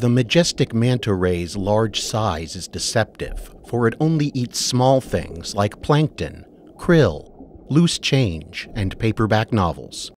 The majestic manta ray's large size is deceptive, for it only eats small things like plankton, krill, loose change, and paperback novels.